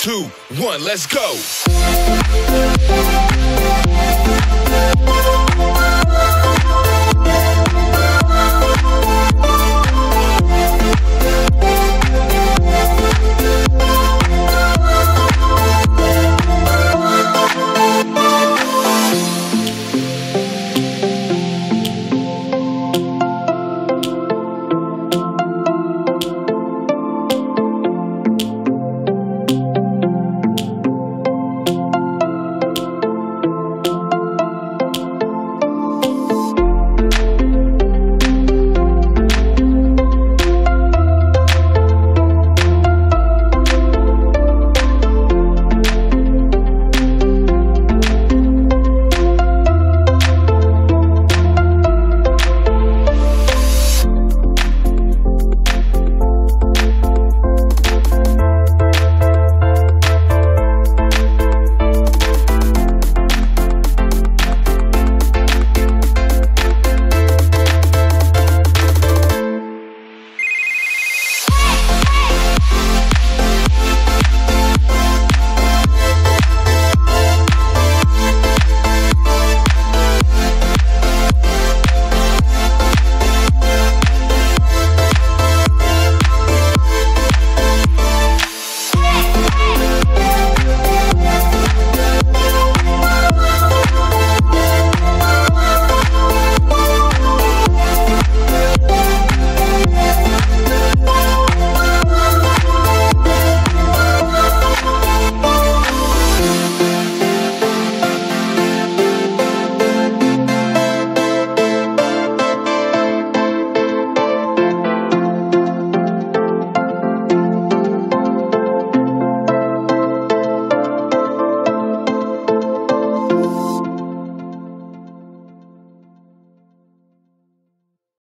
two, one, let's go.